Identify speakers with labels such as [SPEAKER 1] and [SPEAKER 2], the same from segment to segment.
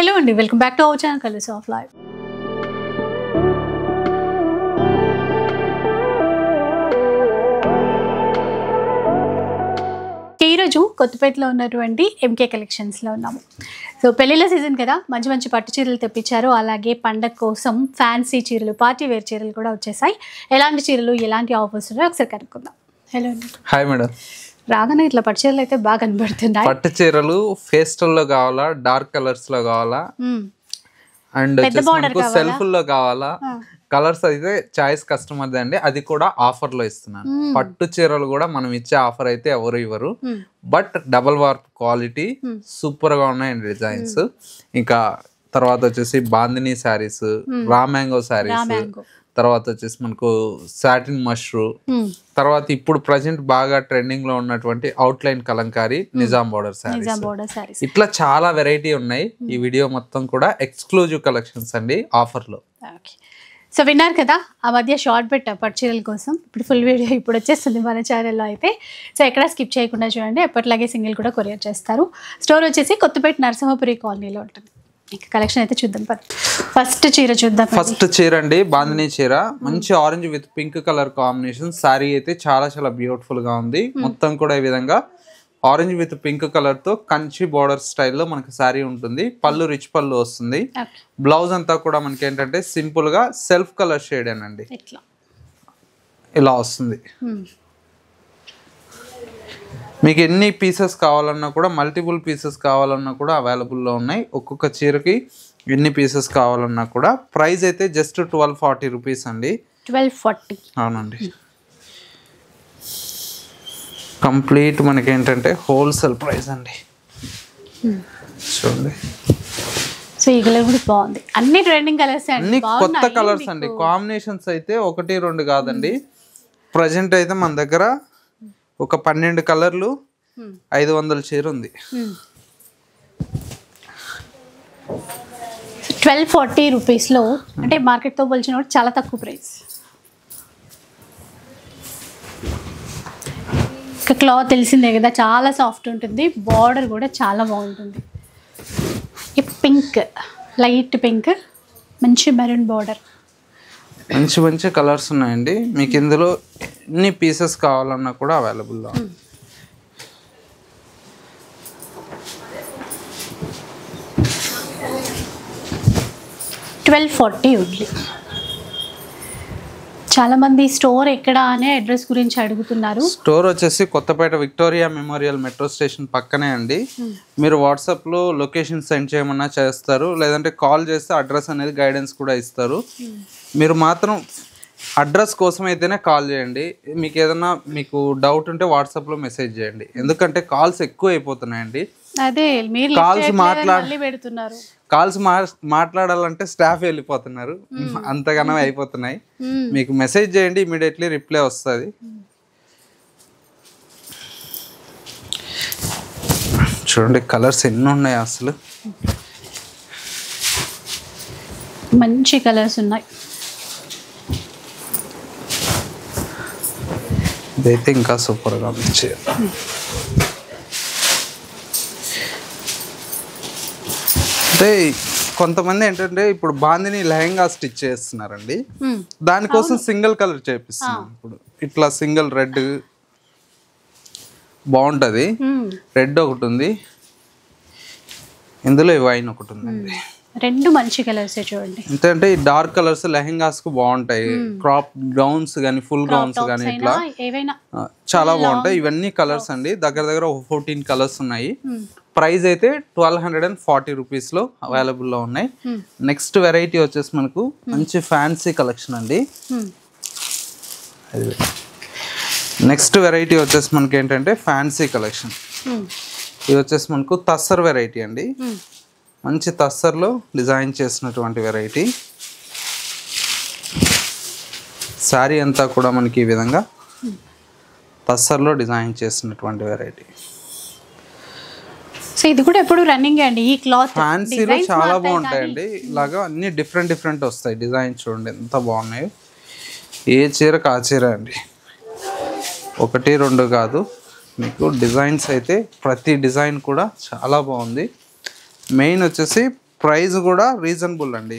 [SPEAKER 1] Hello అండి welcome back to our channel colours of life ఈరోజు కొత్తపేటలో ఉన్నటువంటి ఎంకే కలెక్షన్స్లో ఉన్నాము. సో పెళ్ళిళ్ళ సీజన్ కదా మంచి మంచి పట్టు చీరలు తెప్పించారు. అలాగే పండగ కోసం ఫ్యాన్సీ చీరలు పార్టీ వేర్ చీరలు కూడా వచ్చేసాయి. ఎలాంటి చీరలు ఎలాంటి ఆఫర్స్ ఉన్నాయో ఒకసారి కనుక్కుందాం. హలో
[SPEAKER 2] హాయ్ మేడం
[SPEAKER 1] రాగానే ఇట్లా పట్టు చీరలు అయితే బాగా కనబడుతున్నాయి.
[SPEAKER 2] పట్టు చీరలు ఫేస్టల్లో కావాలా డార్క్ కలర్స్లో కావాలా. అండ్?
[SPEAKER 1] సెల్ఫ్లో కావాలా?
[SPEAKER 2] కలర్స్ అయితే చాయిస్ కస్టమర్ అండి. అది కూడా ఆఫర్లో ఇస్తున్నాను పట్టు చీరలు కూడా మనం ఇచ్చే ఆఫర్ అయితే ఎవరు ఇవ్వరు. బట్ డబల్ వార్ప్ క్వాలిటీ సూపర్గా ఉన్నాయండి డిజైన్స్. ఇంకా తర్వాత వచ్చేసి బాందిని శారీస్ రా మ్యాంగో శారీస్. తర్వాత వచ్చేసి మనకు సాటిన్ మష్రూ. తర్వాత ఇప్పుడు ప్రజెంట్ బాగా ట్రెండింగ్లో ఉన్నటువంటి outline Kalamkari Nizam border sarees ఇట్లా చాలా వెరైటీ ఉన్నాయి. ఈ వీడియో మొత్తం కూడా ఎక్స్క్లూజివ్ కలెక్షన్స్ అండి
[SPEAKER 1] ఆఫర్లో. సో విన్నారు కదా ఆ మధ్య షార్ట్ పెట్టా పట్టుచీరల కోసం. ఇప్పుడు ఫుల్ వీడియో ఇప్పుడు వచ్చేస్తుంది మన ఛానల్లో అయితే. సో ఎక్కడ స్కిప్ చేయకుండా చూడండి. ఎప్పటిలాగే సింగిల్ కూడా కొరియర్ చేస్తారు. స్టోర్ వచ్చేసి కొత్తపేట నరసింహపురి కాలనీలో ఉంటుంది. ఇంకా కలెక్షన్ అయితే చూద్దాం పద. ఫస్ట్ చీర చూద్దాం.
[SPEAKER 2] ఫస్ట్ చీర అండి బాందిని చీర. మంచి orange with pink colour combination saree అయితే చాలా చాలా బ్యూటిఫుల్గా ఉంది. మొత్తం కూడా ఈ విధంగా ఆరెంజ్ విత్ పింక్ కలర్తో కంచి బోర్డర్ స్టైల్లో మనకి శారీ ఉంటుంది. పళ్ళు రిచ్ పళ్ళు వస్తుంది. బ్లౌజ్ అంతా కూడా మనకి ఏంటంటే సింపుల్గా సెల్ఫ్ కలర్ షేడ్ అండి ఇలా వస్తుంది.
[SPEAKER 1] మ్మ్.
[SPEAKER 2] మీకు ఎన్ని పీసెస్ కావాలన్నా కూడా మల్టిపుల్ పీసెస్ కావాలన్నా కూడా అవైలబుల్లో ఉన్నాయి. ఒక్కొక్క చీరకి ఎన్ని పీసెస్ కావాలన్నా కూడా. ప్రైస్ అయితే జస్ట్ ట్వెల్వ్ ఫార్టీ రూపీస్ అండి.
[SPEAKER 1] ట్వెల్వ్ ఫార్టీ
[SPEAKER 2] అవునండి. కంప్లీట్ మనకి ఏంటంటే హోల్సేల్ ప్రైస్ అండి చూడండి.
[SPEAKER 1] సో ఈ కలర్ కూడా బాగుంది. అన్ని ట్రెండింగ్ కలర్స్
[SPEAKER 2] అన్ని కొత్త కలర్స్ అండి. కాంబినేషన్స్ అయితే ఒకటి రెండు కాదండి. ప్రజెంట్ అయితే మన దగ్గర ఒక పన్నెండు కలర్లు. ఐదు వందల చీర ఉంది.
[SPEAKER 1] ట్వెల్వ్ ఫార్టీ రూపీస్లో అంటే మార్కెట్తో పోల్చిన చాలా తక్కువ ప్రైస్. ఇంకా క్లాత్ తెలిసిందే కదా చాలా సాఫ్ట్ ఉంటుంది బార్డర్ కూడా చాలా బాగుంటుంది. ఈ పింక్ లైట్ పింక్ మంచి మెరూన్ బార్డర్.
[SPEAKER 2] మంచి మంచి కలర్స్ ఉన్నాయండి. మీకు ఇందులో ఎన్ని పీసెస్ కావాలన్నా కూడా అవైలబుల్లో.
[SPEAKER 1] ట్వెల్వ్ ఫార్టీ ఓన్లీ చాలామంది స్టోర్ ఎక్కడ అనే అడ్రస్ గురించి అడుగుతున్నారు.
[SPEAKER 2] స్టోర్ వచ్చేసి Kothapet Victoria Memorial metro station పక్కనే అండి. మీరు వాట్సాప్లో లొకేషన్ సెండ్ చేయమన్నా చేస్తారు. లేదంటే కాల్ చేస్తే అడ్రస్ అనేది గైడెన్స్ కూడా ఇస్తారు. మీరు మాత్రం అడ్రస్ కోసం అయితేనే కాల్ చేయండి. మీకు ఏదైనా మీకు డౌట్ ఉంటే వాట్సాప్లో మెసేజ్ చేయండి. ఎందుకంటే కాల్స్ ఎక్కువ అయిపోతున్నాయండి
[SPEAKER 1] అదే మీరు
[SPEAKER 2] Calls
[SPEAKER 1] lift చేయట్లేదని
[SPEAKER 2] మాట్లాడ-
[SPEAKER 1] మళ్ళీ పెడుతున్నారు.
[SPEAKER 2] కాల్స్ మాట్లాడాలంటే స్టాఫ్ వెళ్ళిపోతున్నారు. అంతగానో అయిపోతున్నాయి. మీకు మెసేజ్ చేయండి ఇమీడియట్లీ రిప్లై వస్తుంది. చూడండి కలర్స్ ఎన్ని ఉన్నాయి అసలు?
[SPEAKER 1] మంచి కలర్స్ ఉన్నాయి.
[SPEAKER 2] ఇదైతే ఇంకా సూపర్గా ఉంది. అంటే కొంతమంది ఏంటంటే ఇప్పుడు బాందిని లెహంగా స్టిచ్ చేస్తున్నారండి. దానికోసం సింగిల్ కలర్ చేపిస్తున్నాం ఇప్పుడు. ఇట్లా సింగిల్ రెడ్ బాగుంటుంది. రెడ్ ఒకటి ఉంది. ఇందులో వైన్ ఒకటి ఉందండి.
[SPEAKER 1] రెండు మంచి కలర్స్ చూడండి.
[SPEAKER 2] ఎందుకంటే ఈ డార్క్ కలర్స్ లెహంగాస్కు బాగుంటాయి క్రాప్ గౌన్స్ కానీ ఫుల్ గౌన్స్ కానీ ఇట్లా. చాలా బాగుంటాయి. ఇవన్నీ కలర్స్ అండి. దగ్గర దగ్గర ఒక ఫోర్టీన్ కలర్స్ ఉన్నాయి. ప్రైస్ అయితే ట్వెల్వ్ హండ్రెడ్ అండ్ ఫార్టీ రూపీస్లో అవైలబుల్లో ఉన్నాయి. నెక్స్ట్ వెరైటీ వచ్చేసి మనకు మంచి ఫ్యాన్సీ కలెక్షన్ అండి. నెక్స్ట్ వెరైటీ వచ్చేసి మనకి ఏంటంటే ఫ్యాన్సీ కలెక్షన్. ఇది వచ్చేసి మనకు తస్సర్ వెరైటీ అండి. మంచి తస్సర్లో డిజైన్ చేసినటువంటి వెరైటీ. శారీ అంతా కూడా మనకి ఈ విధంగా తస్సర్లో డిజైన్ చేసినటువంటి వెరైటీ.
[SPEAKER 1] సో ఇది కూడా ఎప్పుడు రన్నింగ్ అండి? ఈ క్లాత్
[SPEAKER 2] ఫ్యాన్సీలో చాలా బాగుంటాయండి. ఇలాగా అన్ని డిఫరెంట్ డిఫరెంట్ వస్తాయి డిజైన్ చూడండి ఎంత బాగున్నాయి. ఏ చీరకు ఆ చీర అండి? ఒకటి రెండు కాదు. మీకు డిజైన్స్ అయితే ప్రతి డిజైన్ కూడా చాలా బాగుంది. మెయిన్ వచ్చేసి ప్రైస్ కూడా రీజనబుల్ అండి.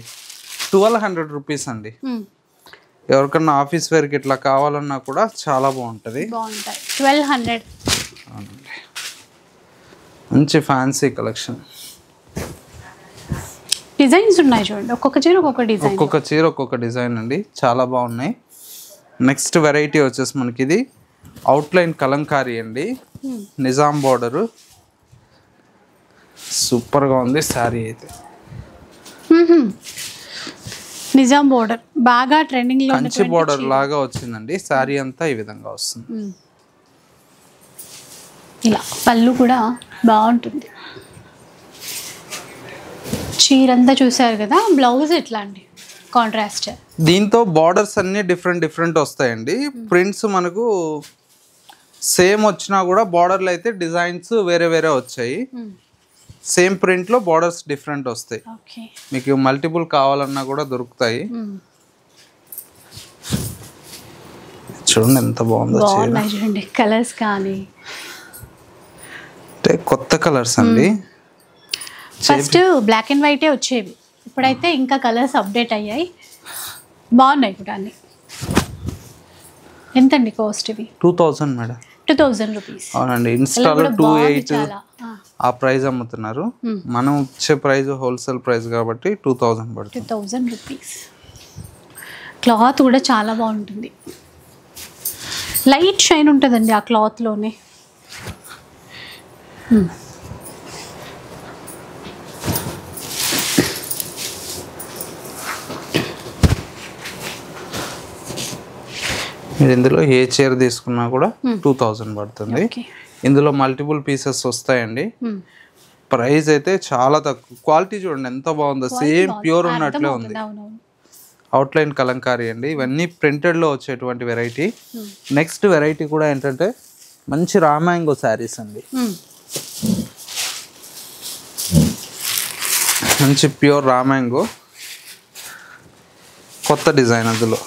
[SPEAKER 2] ట్వెల్వ్ హండ్రెడ్ రూపీస్ అండి. ఎవరికన్నా ఆఫీస్ వేర్కి ఇట్లా కావాలన్నా కూడా చాలా బాగుంటుంది.
[SPEAKER 1] Twelve hundred.
[SPEAKER 2] మంచి ఫ్యాన్సీ కలెక్షన్.
[SPEAKER 1] డిజైన్స్ ఉన్నాయి చూడండి. ఒక్కొక్క చీర ఒక్కొక్క డిజైన్.
[SPEAKER 2] ఒక్కొక్క చీర ఒక్కొక్క డిజైన్ అండి. చాలా బాగున్నాయి. నెక్స్ట్ వెరైటీ వచ్చేసి మనకి ఇది. అవుట్లైన్ కలంకారీ అండి. నిజాం బార్డరు. సూపర్గా ఉంది శారీ అయితే.
[SPEAKER 1] నిజాం బోర్డర్. బాగా ట్రెండింగ్లో
[SPEAKER 2] కంచి బార్డర్ లాగా వచ్చిందండి. శారీ అంతా ఈ విధంగా వస్తుంది.
[SPEAKER 1] ఇలా పళ్ళు కూడా బాగుంటుంది. చీరంతా చూసారు కదా బ్లౌజ్ ఎట్లా అండి కాంట్రాస్ట్
[SPEAKER 2] దీంతో బార్డర్స్ అన్ని డిఫరెంట్ డిఫరెంట్ వస్తాయండి. ప్రింట్స్ మనకు సేమ్ వచ్చినా కూడా బార్డర్లు అయితే డిజైన్స్ వేరే వేరే వచ్చాయి. సేమ్ ప్రింట్లో బార్డర్స్ డిఫరెంట్ వస్తాయి. మీకు మల్టిపుల్ కావాలన్నా కూడా దొరుకుతాయి. చూడండి ఎంత బాగుందో
[SPEAKER 1] చూడండి కలర్స్ కానీ.
[SPEAKER 2] అంటే కొత్త కలర్స్ అండి.
[SPEAKER 1] ఫస్ట్ బ్లాక్ అండ్ వైటే వచ్చేవి. ఇప్పుడైతే ఇంకా కలర్స్ అప్డేట్ అయ్యాయి. బాగున్నాయి కూడా అన్ని. ఎంతండి కాస్ట్ ఇవి?
[SPEAKER 2] Two thousand madam.
[SPEAKER 1] Two thousand rupees.
[SPEAKER 2] అవునండి ఇన్స్టాలో టూ ఎయిట్.
[SPEAKER 1] ఆ.
[SPEAKER 2] ప్రైస్ అమ్ముతున్నారు. మనం ఇచ్చే ప్రైస్ హోల్సేల్ ప్రైస్ కాబట్టి టూ థౌజండ్ పడుతుంది.
[SPEAKER 1] Two thousand rupees. క్లాత్ కూడా చాలా బాగుంటుంది. లైట్ షైన్ ఉంటుందండి ఆ క్లాత్లోనే
[SPEAKER 2] మీరు ఇందులో ఏ చీర తీసుకున్నా కూడా టూ థౌజండ్ పడుతుంది. ఇందులో మల్టిపుల్ పీసెస్ వస్తాయండి. ప్రైస్ అయితే చాలా తక్కువ. క్వాలిటీ చూడండి ఎంత బాగుందో. సేమ్ ప్యూర్ ఉన్నట్లే ఉంది. అవుట్లైన్ కలంకారీ అండి. ఇవన్నీ ప్రింటెడ్లో వచ్చేటువంటి వెరైటీ నెక్స్ట్ వెరైటీ కూడా ఏంటంటే మంచి రామాంగో శారీస్ అండి. మంచి ప్యూర్ రామాంగో కొత్త డిజైన్ అందులో.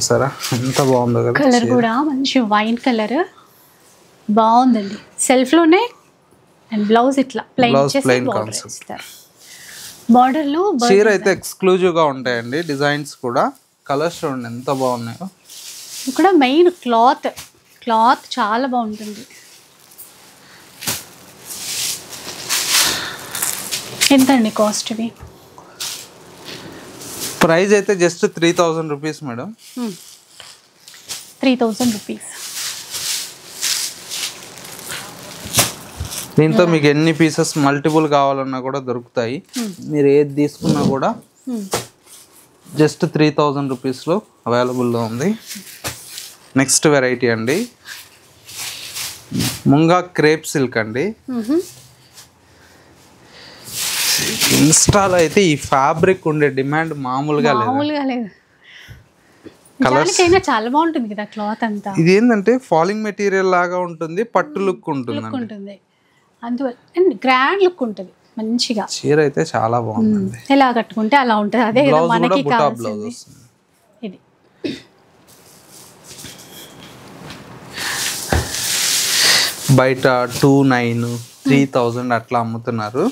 [SPEAKER 2] చూసారా ఎంత బాగుందో కదా
[SPEAKER 1] కలర్ కూడా మంచి వైన్ కలర్ బాగుందండి. సెల్ఫ్లోనే అండ్ బ్లౌజ్ ఇట్లా ప్లెయిన్ చేసి
[SPEAKER 2] concept.
[SPEAKER 1] ఇస్తారు. బార్డర్లో
[SPEAKER 2] చీర అయితే ఎక్స్క్లూజివ్గా ఉంటాయండి. డిజైన్స్ కూడా కలర్స్ చూడండి ఎంత బాగున్నాయో.
[SPEAKER 1] ఇక్కడ మెయిన్ క్లాత్ క్లాత్ చాలా బాగుంటుంది. ఎంత అండి కాస్ట్ ఇవి
[SPEAKER 2] ప్రైస్ అయితే just three thousand rupees madam.
[SPEAKER 1] Three thousand rupees.
[SPEAKER 2] దీంతో మీకు ఎన్ని పీసెస్ మల్టిపుల్ కావాలన్నా కూడా దొరుకుతాయి. మీరు ఏది తీసుకున్నా కూడా జస్ట్ త్రీ థౌజండ్ రూపీస్లో అవైలబుల్లో ఉంది. నెక్స్ట్ వెరైటీ అండి. ముంగా క్రేప్ సిల్క్ అండి. ఇన్స్టాలో అయితే ఈ ఫ్యాబ్రిక్ ఉండే డిమాండ్ మామూలుగా లేదు?
[SPEAKER 1] మామూలుగా లేదు. దానికైనా చాలా బాగుంటుంది కదా క్లాత్ అంతా.
[SPEAKER 2] ఇది ఏంటంటే ఫాలింగ్ మెటీరియల్ లాగా ఉంటుంది పట్టు లుక్ ఉంటుందండి.
[SPEAKER 1] లుక్ ఉంటుంది. అందువల్ల గ్రాండ్ లుక్ ఉంటుంది మంచిగా.
[SPEAKER 2] చీర అయితే చాలా బాగుందండి.
[SPEAKER 1] ఎలా కట్టుకుంటే అలా ఉంటుంది. అదే కదా మనకి కావాల్సింది. ఇది.
[SPEAKER 2] బయట టూ నైన్ త్రీ థౌజండ్ అట్లా అమ్ముతున్నారు.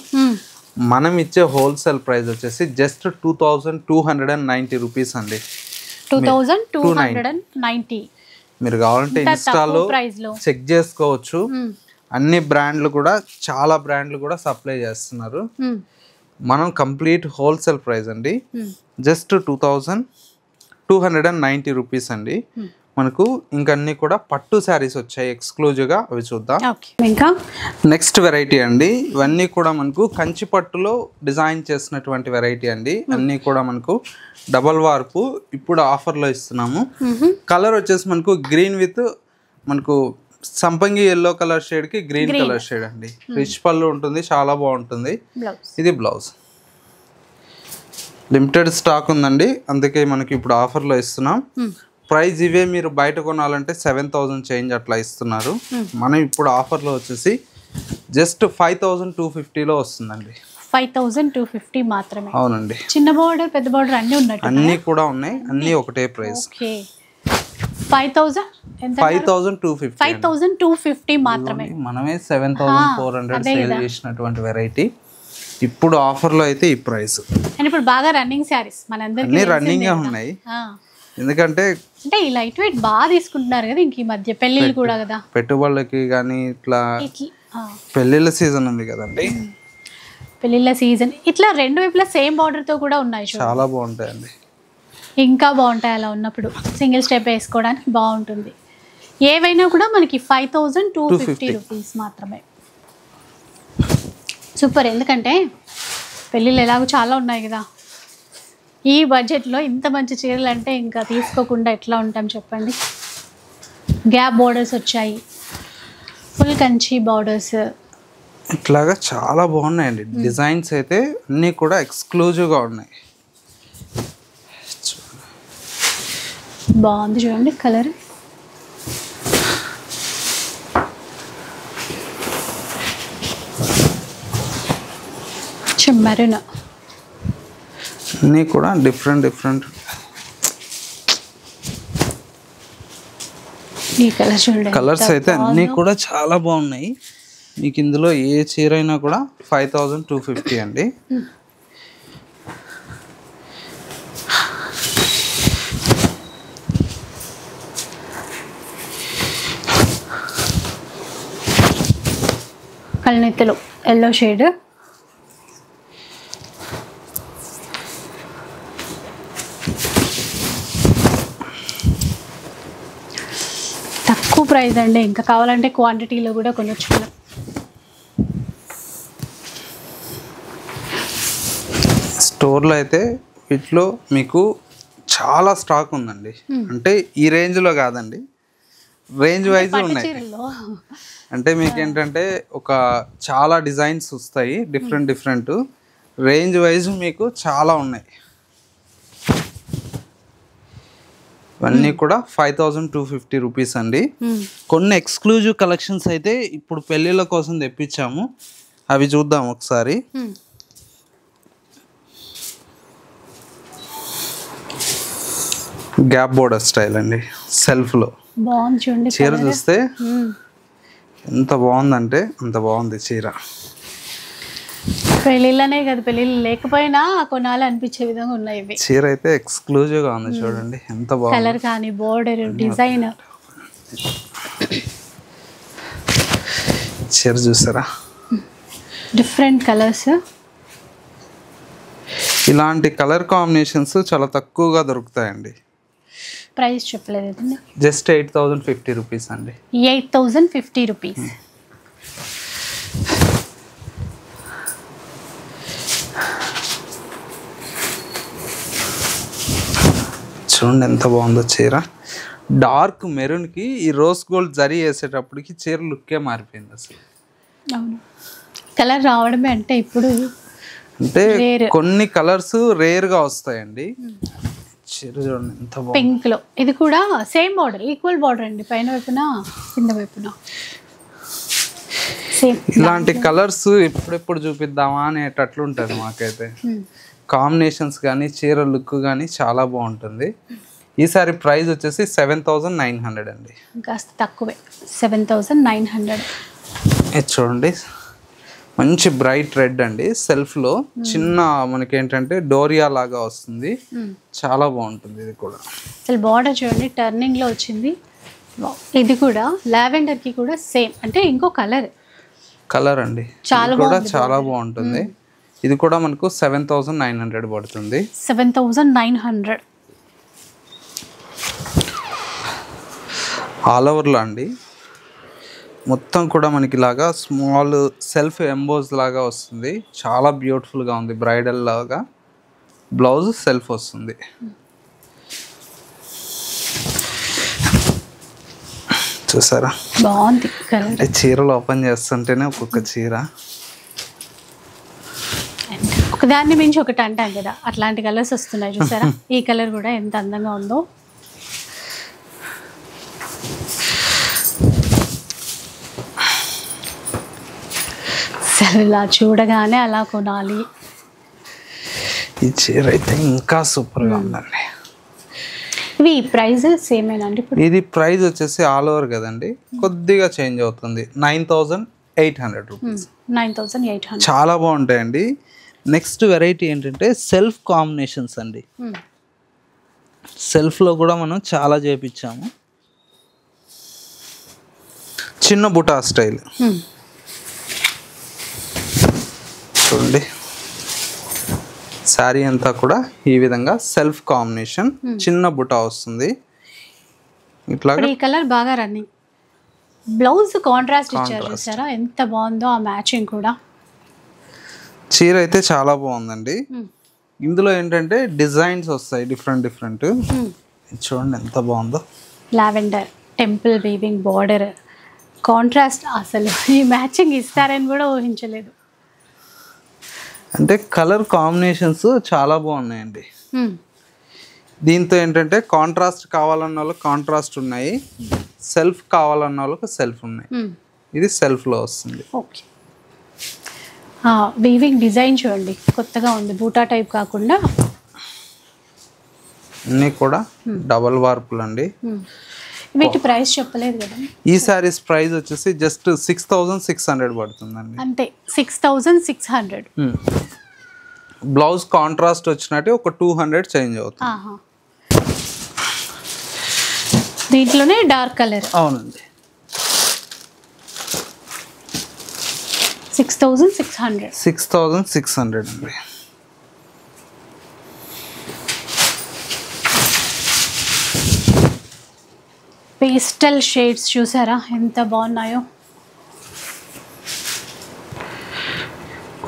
[SPEAKER 2] మనం ఇచ్చే హోల్సేల్ ప్రైస్ వచ్చేసి just two thousand two hundred and ninety rupees అండి.
[SPEAKER 1] Two thousand two hundred and ninety.
[SPEAKER 2] మీరు కావాలంటే ఇన్స్టాలో చెక్ చేసుకోవచ్చు. అన్ని బ్రాండ్లు కూడా చాలా బ్రాండ్లు కూడా సప్లై చేస్తున్నారు. మనం కంప్లీట్ హోల్సేల్ ప్రైస్ అండి. Just two thousand two hundred and ninety rupees అండి. మనకు ఇంకన్నీ కూడా పట్టు శారీస్ వచ్చాయి ఎక్స్క్లూజివ్గా అవి చూద్దాం.
[SPEAKER 1] ఇంకా?
[SPEAKER 2] నెక్స్ట్ వెరైటీ అండి. ఇవన్నీ కూడా మనకు కంచి పట్టులో డిజైన్ చేసినటువంటి వెరైటీ అండి. అన్నీ కూడా మనకు డబల్ వార్పు ఇప్పుడు ఆఫర్లో ఇస్తున్నాము. కలర్ వచ్చేసి మనకు గ్రీన్ విత్ మనకు సంపంగి ఎల్లో కలర్ షేడ్కి గ్రీన్ కలర్ షేడ్ అండి. రిచ్ పళ్ళు ఉంటుంది చాలా బాగుంటుంది. ఇది బ్లౌజ్ లిమిటెడ్ స్టాక్ ఉందండి. అందుకే మనకి ఇప్పుడు ఆఫర్లో ఇస్తున్నాం. ప్రైస్ ఇవే మీరు బయట కొనాలంటే సెవెన్ థౌజండ్ చేంజ్ అట్లా ఇస్తున్నారు. మనం ఇప్పుడు ఆఫర్లో వచ్చేసి జస్ట్ ఫైవ్ థౌజండ్ టూ ఫిఫ్టీలో వస్తుందండి.
[SPEAKER 1] ఫైవ్ థౌజండ్ టూ ఫిఫ్టీ మాత్రమే.
[SPEAKER 2] అవునండి.
[SPEAKER 1] చిన్న బార్డర్ పెద్ద బార్డర్ అన్నీ ఉన్నట్టు
[SPEAKER 2] అన్నీ కూడా ఉన్నాయి. అన్నీ ఒకటే price.
[SPEAKER 1] Five thousand
[SPEAKER 2] five thousand two fifty
[SPEAKER 1] five thousand two fifty మాత్రమే.
[SPEAKER 2] మనమే seven thousand four hundred sale చేసినటువంటి వెరైటీ. ఇప్పుడు ఆఫర్లో అయితే ఈ ప్రైస్.
[SPEAKER 1] అండ్ ఇప్పుడు బాగా రన్నింగ్ శారీస్. మనందరికీ
[SPEAKER 2] రన్నింగ్. ఉన్నాయి. ఎందుకంటే
[SPEAKER 1] అంటే ఈ లైట్ వెయిట్ బాగా తీసుకుంటున్నారు కదా ఇంక ఈ మధ్య. పెళ్ళిళ్ళు కూడా కదా.
[SPEAKER 2] పెట్టుబడులకి కానీ ఇట్లా పెళ్ళిళ్ళ సీజన్ ఉంది కదండి.
[SPEAKER 1] పెళ్ళిళ్ళ సీజన్. ఇట్లా రెండు వైపులా సేమ్ బార్డర్తో కూడా ఉన్నాయి
[SPEAKER 2] చాలా బాగుంటాయండి.
[SPEAKER 1] ఇంకా బాగుంటాయి అలా ఉన్నప్పుడు. సింగిల్ స్టెప్ వేసుకోవడానికి బాగుంటుంది. ఏవైనా కూడా మనకి five thousand two fifty rupees మాత్రమే. సూపర్. ఎందుకంటే పెళ్ళిళ్ళు ఎలాగో చాలా ఉన్నాయి కదా. ఈ బడ్జెట్లో ఇంత మంచి చీరలు అంటే ఇంకా తీసుకోకుండా ఎట్లా ఉంటాం చెప్పండి? గ్యాప్ బోర్డర్స్ వచ్చాయి. ఫుల్ కంచి బార్డర్స్
[SPEAKER 2] ఇట్లాగా చాలా బాగున్నాయండి. డిజైన్స్ అయితే అన్నీ కూడా ఎక్స్క్లూజివ్గా ఉన్నాయి.
[SPEAKER 1] బాగుంది చూడండి కలర్ మెరూన్
[SPEAKER 2] అన్నీ కూడా డిఫరెంట్ డిఫరెంట్. కలర్స్ అయితే అన్నీ. కూడా చాలా బాగున్నాయి. మీకు ఇందులో ఏ చీర అయినా కూడా ఫైవ్ థౌజండ్ టూ ఫిఫ్టీ అండి.
[SPEAKER 1] కళ్ళనెత్తలు ఎల్లో షేడ్ ప్రైస్ అండి. ఇంకా కావాలంటే క్వాంటిటీలో కూడా కొనొచ్చు మనం
[SPEAKER 2] స్టోర్లో అయితే వీటిలో మీకు చాలా స్టాక్ ఉందండి. అంటే ఈ రేంజ్లో కాదండి. రేంజ్ వైజ్ ఉన్నాయి. అంటే మీకు ఏంటంటే ఒక చాలా డిజైన్స్ వస్తాయి. Different different. రేంజ్ వైజ్ మీకు చాలా ఉన్నాయి. ఇవన్నీ కూడా five thousand two fifty rupees అండి
[SPEAKER 1] మ్మ్.
[SPEAKER 2] కొన్ని ఎక్స్క్లూజివ్ కలెక్షన్స్ అయితే ఇప్పుడు పెళ్ళిళ్ళ కోసం తెప్పించాము అవి చూద్దాం ఒకసారి. గ్యాప్ బోర్డర్ స్టైల్ అండి సెల్ఫ్లో చీర. చూస్తే
[SPEAKER 1] మ్మ్.
[SPEAKER 2] ఎంత బాగుందంటే అంత బాగుంది చీర
[SPEAKER 1] పెళ్ళిళ్ళనే కదా పెళ్ళిళ్ళు లేకపోయినా కొనాలి అనిపించే విధంగా ఉన్నాయి ఇవి.
[SPEAKER 2] చీర అయితే ఎక్స్క్లూజివ్గా ఉంది చూడండి ఎంత బాగుంది.
[SPEAKER 1] కలర్ కానీ బోర్డర్ డిజైన్
[SPEAKER 2] చీర చూసారా?
[SPEAKER 1] డిఫరెంట్ కలర్స్
[SPEAKER 2] ఇలాంటి కలర్ కాంబినేషన్స్ చాలా తక్కువగా దొరుకుతాయండి.
[SPEAKER 1] ప్రైస్ చెప్పలేదు.
[SPEAKER 2] Just eight thousand fifty rupees అండి.
[SPEAKER 1] ఎయిట్ థౌజండ్ ఫిఫ్టీ రూపీస్
[SPEAKER 2] చూడండి ఎంత బాగుందో చీర. డార్క్ మెరూన్కి ఈ రోజ్ గోల్డ్ జరీ వేసేటప్పటికి చీర లుక్కే మారిపోయింది అసలు.
[SPEAKER 1] కలర్ రావడమే అంటే ఇప్పుడు
[SPEAKER 2] అంటే. కొన్ని కలర్స్ రేర్గా వస్తాయండి. చీర చూడండి ఎంత బాగుంది.
[SPEAKER 1] పింక్లో. ఇది కూడా సేమ్ బార్డర్ ఈక్వల్ బార్డర్ అండి. పైన వైపున కింద వైపున.
[SPEAKER 2] ఇలాంటి కలర్స్ ఎప్పుడెప్పుడు చూపిద్దామా అనేటట్లు ఉంటుంది మాకైతే. కాంబినేషన్స్ కానీ చీర లుక్ కానీ చాలా బాగుంటుంది. ఈసారి ప్రైస్ వచ్చేసి సెవెన్ థౌజండ్ నైన్ హండ్రెడ్ అండి.
[SPEAKER 1] కాస్త తక్కువే. Seven thousand nine hundred.
[SPEAKER 2] ఇది చూడండి. మంచి బ్రైట్ రెడ్ అండి. సెల్ఫ్లో చిన్న మనకి ఏంటంటే డోరియా లాగా వస్తుంది. చాలా బాగుంటుంది ఇది కూడా.
[SPEAKER 1] అసలు బార్డర్ చూడండి టర్నింగ్లో వచ్చింది. ఇది కూడా లావెండర్కి కూడా సేమ్. అంటే ఇంకో కలర్.
[SPEAKER 2] కలర్ అండి.
[SPEAKER 1] చాలా
[SPEAKER 2] కూడా చాలా బాగుంటుంది. ఇది కూడా మనకు సెవెన్ థౌజండ్ నైన్ హండ్రెడ్ పడుతుంది.
[SPEAKER 1] Seven thousand nine hundred.
[SPEAKER 2] All ఓవర్లో అండి. మొత్తం కూడా మనకి ఇలాగా స్మాల్ సెల్ఫ్ ఎంబోజ్ లాగా వస్తుంది. చాలా బ్యూటిఫుల్గా ఉంది బ్రైడల్ లాగా. బ్లౌజ్ సెల్ఫ్ వస్తుంది. చూసారా?
[SPEAKER 1] బాగుంది
[SPEAKER 2] చీరలు ఓపెన్ చేస్తుంటేనే ఒక్కొక్క చీర.
[SPEAKER 1] ఒకదాన్ని మించి ఒకటి అంటాం కదా అట్లాంటి కలర్స్ వస్తున్నాయి చూసారా? ఈ కలర్ కూడా ఎంత అందంగా ఉందో. అసలు ఇలా చూడగానే అలా కొనాలి.
[SPEAKER 2] ఈ చీర అయితే ఇంకా సూపర్గా ఉందండి.
[SPEAKER 1] ఇవి సేమేనండి ఇప్పుడు?
[SPEAKER 2] ఇది ప్రైస్ వచ్చేసి ఆల్ ఓవర్ కదండి కొద్దిగా చేంజ్ అవుతుంది. Nine thousand eight hundred rupees.
[SPEAKER 1] Nine thousand eight hundred.
[SPEAKER 2] చాలా బాగుంటాయండి. నెక్స్ట్ వెరైటీ ఏంటంటే సెల్ఫ్ కాంబినేషన్స్ అండి. సెల్ఫ్లో కూడా మనం చాలా చేపించాము. చిన్న బుటా స్టైల్. చూడండి. శారీ అంతా కూడా ఈ విధంగా సెల్ఫ్ కాంబినేషన్ చిన్న బుటా వస్తుంది.
[SPEAKER 1] ఈ కలర్ బాగా రన్నింగ్ బ్లౌజ్ కాంట్రాస్ట్ ఇచ్చారు చూసారా? ఎంత బాగుందో ఆ మ్యాచింగ్ కూడా.
[SPEAKER 2] చీర అయితే చాలా బాగుందండి. ఇందులో ఏంటంటే డిజైన్స్ వస్తాయి డిఫరెంట్ డిఫరెంట్. చూడండి ఎంత బాగుందో.
[SPEAKER 1] Lavender temple weaving border. Contrast అసలు ఈ మ్యాచింగ్ ఇస్తారని కూడా ఊహించలేదు.
[SPEAKER 2] అంటే కలర్ కాంబినేషన్స్ చాలా బాగున్నాయండి. దీంతో ఏంటంటే కాంట్రాస్ట్ కావాలన్న వాళ్ళకి కాంట్రాస్ట్ ఉన్నాయి. సెల్ఫ్ కావాలన్న వాళ్ళకి సెల్ఫ్ ఉన్నాయి. ఇది సెల్ఫ్లో వస్తుంది.
[SPEAKER 1] ఓకే. వీవింగ్ డిజైన్ చూడండి. కొత్తగా ఉంది. బూటా టైప్ కాకుండా.
[SPEAKER 2] అన్నీ కూడా డబల్ వార్పులు అండి.
[SPEAKER 1] Hmm. వీటి ప్రైస్ చెప్పలేదు కదా.
[SPEAKER 2] ఈ శారీస్ ప్రైస్ వచ్చేసి just six thousand six hundred పడుతుందండి.
[SPEAKER 1] అంతే. Six thousand six hundred
[SPEAKER 2] blouse contrast వచ్చినట్టు ఒక టూ హండ్రెడ్ చేంజ్ అవుతుంది.
[SPEAKER 1] దీంట్లోనే డార్క్ కలర్
[SPEAKER 2] అవునండి.
[SPEAKER 1] Six thousand six hundred.
[SPEAKER 2] Six thousand six hundred అండి.
[SPEAKER 1] పేస్టల్ షేడ్స్ చూసారా? ఎంత బాగున్నాయో.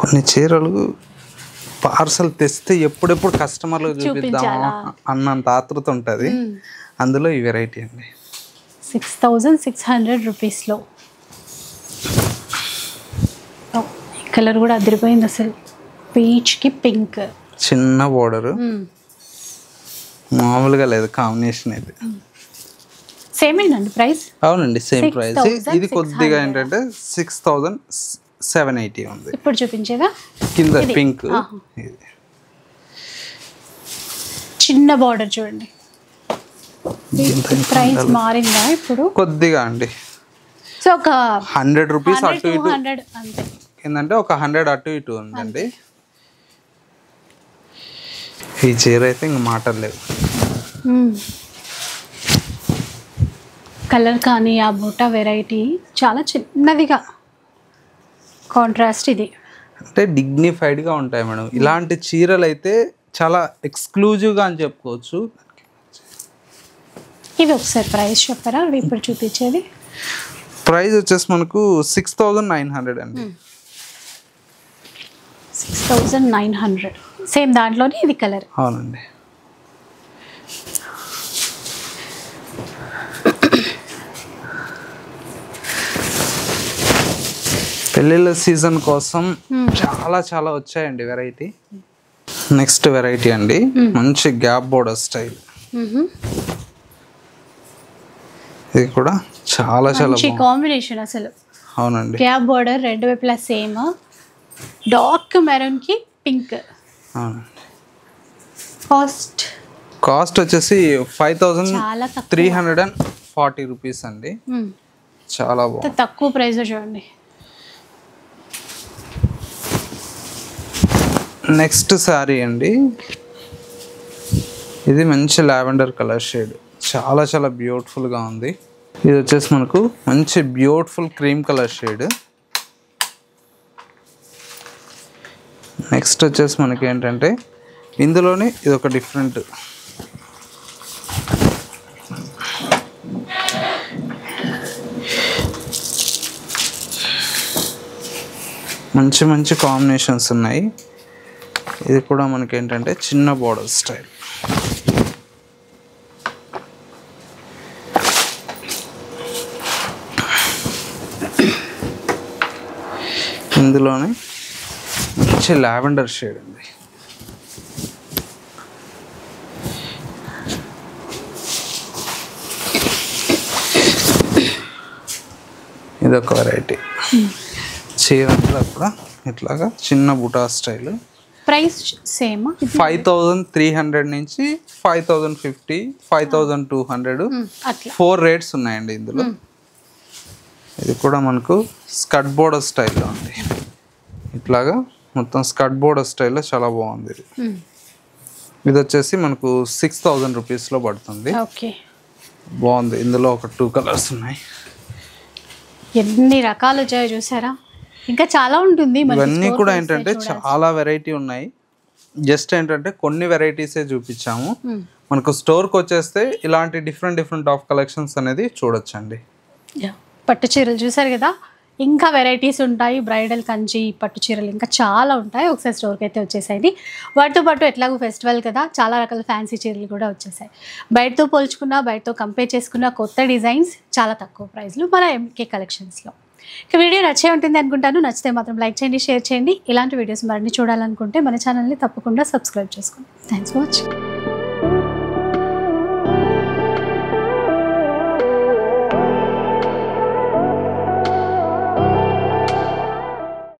[SPEAKER 2] కొన్ని చీరలు పార్సల్ తెస్తే ఎప్పుడెప్పుడు కస్టమర్లకు చూపిద్దామా? అన్నంత ఆతృత ఉంటుంది. అందులో ఈ వెరైటీ అండి.
[SPEAKER 1] సిక్స్ థౌజండ్ సిక్స్ హండ్రెడ్ రూపీస్లో ఈ కలర్ కూడా అదిరిపోయింది అసలు. పీచ్కి పింక్
[SPEAKER 2] చిన్న బోర్డర్ మామూలుగా లేదు కాంబినేషన్ అయితే
[SPEAKER 1] సేమేనండి ప్రైస్
[SPEAKER 2] అవునండి సేమ్ ప్రైస్
[SPEAKER 1] 6,600.
[SPEAKER 2] ఇది కొద్దిగా ఏంటంటే సిక్స్ థౌజండ్ సెవెన్ ఎయిటీ ఉంది.
[SPEAKER 1] ఇప్పుడు చూపించేదా
[SPEAKER 2] కింద
[SPEAKER 1] ఇది.
[SPEAKER 2] పింక్.
[SPEAKER 1] చిన్న బార్డర్ చూడండి. ప్రైస్ మారిందా ఇప్పుడు?
[SPEAKER 2] కొద్దిగా అండి.
[SPEAKER 1] సో ఒక
[SPEAKER 2] హండ్రెడ్ రూపీస్
[SPEAKER 1] హండ్రెడ్ అంతే.
[SPEAKER 2] ఏంటంటే ఒక హండ్రెడ్ అటు ఇటు ఉందండి. ఈ చీర అయితే ఇంక మాటలు లేవు
[SPEAKER 1] కలర్ కానీ ఆ బూటా వెరైటీ చాలా చిన్నదిగా. కాంట్రాస్ట్ ఇది.
[SPEAKER 2] అంటే డిగ్నిఫైడ్గా ఉంటాయి మేడం. ఇలాంటి చీరలు అయితే చాలా ఎక్స్క్లూజివ్గా అని చెప్పుకోవచ్చు.
[SPEAKER 1] ఇవి ఒకసారి ప్రైస్ చెప్పరా? ఇప్పుడు చూపించేది.
[SPEAKER 2] ప్రైస్ వచ్చేసి మనకు సిక్స్ థౌజండ్ నైన్ హండ్రెడ్ అండి.
[SPEAKER 1] Six thousand nine hundred same దాంట్లోనే ఇది కలర్
[SPEAKER 2] అవునండి. పెళ్ళిళ్ళ సీజన్ కోసం చాలా చాలా వచ్చాయండి వెరైటీ నెక్స్ట్ వెరైటీ అండి. మంచి గ్యాప్ బోర్డర్ స్టైల్ ఇది కూడా చాలా చాలా
[SPEAKER 1] కాంబినేషన్ అసలు.
[SPEAKER 2] అవునండి.
[SPEAKER 1] క్యాబ్ బార్డర్ రెండు వైపులా సేమ్ డార్క్ మెరూన్కి పింక్. కాస్ట్?
[SPEAKER 2] కాస్ట్ వచ్చేసి five thousand three hundred and forty rupees అండి. చాలా బాగుంది.
[SPEAKER 1] తక్కువ ప్రైస్ చూడండి.
[SPEAKER 2] నెక్స్ట్ శారీ అండి. ఇది మంచి లావెండర్ కలర్ షేడ్. చాలా చాలా బ్యూటిఫుల్గా ఉంది. ఇది వచ్చేసి మనకు మంచి beautiful cream colour shade. Next వచ్చేసి మనకి ఏంటంటే ఇందులోనే ఇది ఒక డిఫరెంట్ మంచి మంచి కాంబినేషన్స్ ఉన్నాయి. ఇది కూడా మనకి ఏంటంటే చిన్న బోర్డర్ స్టైల్ ఇందులోనే మంచి లావెండర్ షేడ్ ఉంది. ఇది ఒక వెరైటీ. చీర అంతా కూడా ఇట్లాగా చిన్న buta style.
[SPEAKER 1] Price same.
[SPEAKER 2] Five thousand three hundred నుంచి five thousand fifty five thousand two hundred. Four rates ఉన్నాయండి ఇందులో. ఇది కూడా మనకు స్కట్ బోర్డర్ స్టైల్లో ఉంది. ఇట్లాగా మొత్తం స్కట్ బోర్డర్ స్టైల్లో చాలా బాగుంది ఇది.
[SPEAKER 1] మ్మ్.
[SPEAKER 2] ఇది వచ్చేసి మనకు సిక్స్ థౌజండ్ రూపీస్లో పడుతుంది.
[SPEAKER 1] ఓకే.
[SPEAKER 2] బాగుంది. ఇందులో ఒక టూ కలర్స్ ఉన్నాయి.
[SPEAKER 1] ఎన్ని రకాలు వచ్చాయో చూసారా? ఇంకా చాలా ఉంటుంది
[SPEAKER 2] ఇవన్నీ కూడా ఏంటంటే. చాలా వెరైటీ ఉన్నాయి. జస్ట్ ఏంటంటే కొన్ని వెరైటీసే చూపించాము.
[SPEAKER 1] మ్మ్.
[SPEAKER 2] మనకు స్టోర్కి వచ్చేస్తే ఇలాంటి డిఫరెంట్ డిఫరెంట్ ఆఫ్ కలెక్షన్స్ అనేది చూడొచ్చండి.
[SPEAKER 1] పట్టు చీరలు చూసారు కదా? ఇంకా వెరైటీస్ ఉంటాయి. బ్రైడల్ కంచి పట్టు చీరలు ఇంకా చాలా ఉంటాయి. ఒకసారి స్టోర్కి అయితే వచ్చేసాయి వాటితో పాటు ఎట్లాగో ఫెస్టివల్ కదా చాలా రకాల ఫ్యాన్సీ చీరలు కూడా వచ్చేసాయి. బయటతో పోల్చుకున్నా బయటతో కంపేర్ చేసుకున్న కొత్త డిజైన్స్ చాలా తక్కువ ప్రైస్లు మన ఎంకే కలెక్షన్స్లో ఇక వీడియో నచ్చే ఉంటుంది అనుకుంటాను. నచ్చితే మాత్రం లైక్ చేయండి షేర్ చేయండి. ఇలాంటి వీడియోస్ మరిన్ని చూడాలనుకుంటే మన ఛానల్ని తప్పకుండా సబ్స్క్రైబ్ చేసుకోండి. Thanks for watching